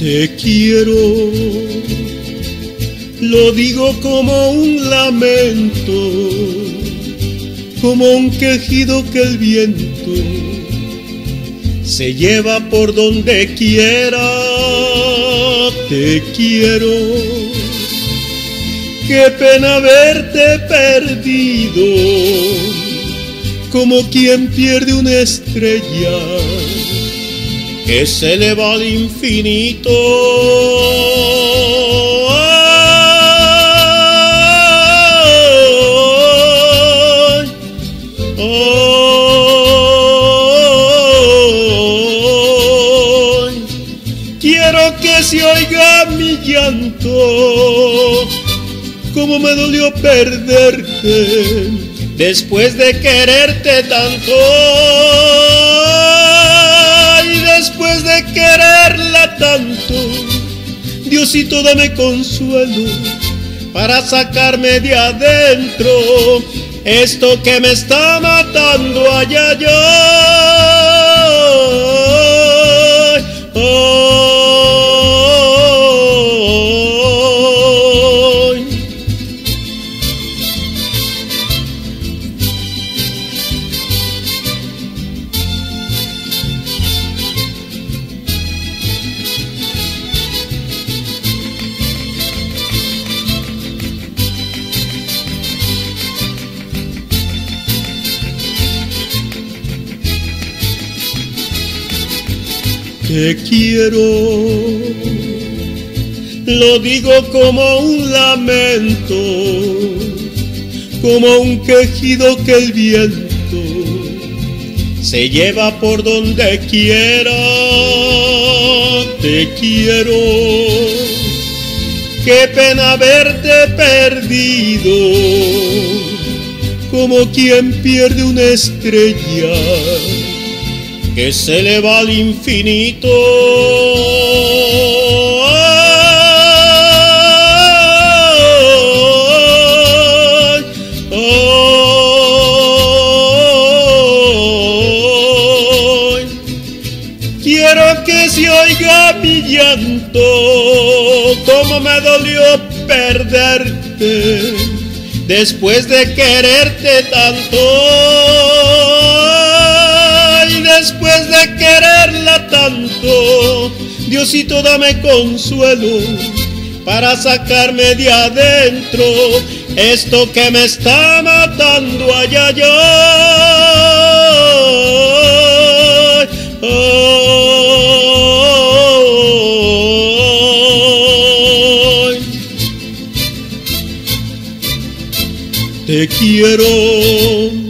Te quiero, lo digo como un lamento, como un quejido que el viento se lleva por donde quiera. Te quiero, qué pena verte perdido, como quien pierde una estrella que se eleva al infinito. quiero que se oiga mi llanto, como me dolió perderte después de quererte tanto tanto, Diosito dame consuelo para sacarme de adentro. Esto que me está matando Te quiero, lo digo como un lamento, como un quejido que el viento se lleva por donde quiera. Te quiero, qué pena verte perdido, como quien pierde una estrella que se eleva al infinito. Quiero que se oiga mi llanto, como me dolió perderte después de quererte tanto después de quererla tanto, Diosito dame consuelo para sacarme de adentro esto que me está matando allá allá. Te quiero